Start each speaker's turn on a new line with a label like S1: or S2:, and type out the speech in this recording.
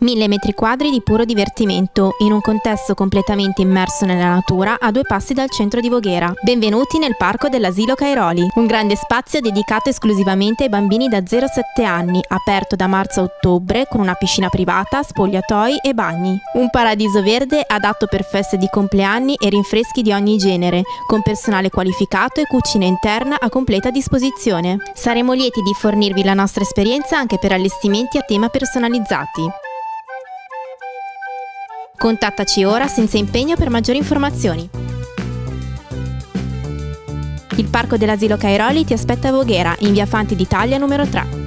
S1: Mille metri quadri di puro divertimento, in un contesto completamente immerso nella natura a due passi dal centro di Voghera. Benvenuti nel parco dell'asilo Cairoli, un grande spazio dedicato esclusivamente ai bambini da 0-7 anni, aperto da marzo a ottobre con una piscina privata, spogliatoi e bagni. Un paradiso verde adatto per feste di compleanni e rinfreschi di ogni genere, con personale qualificato e cucina interna a completa disposizione. Saremo lieti di fornirvi la nostra esperienza anche per allestimenti a tema personalizzati. Contattaci ora senza impegno per maggiori informazioni. Il Parco dell'Asilo Cairoli ti aspetta a Voghera, in via Fanti d'Italia numero 3.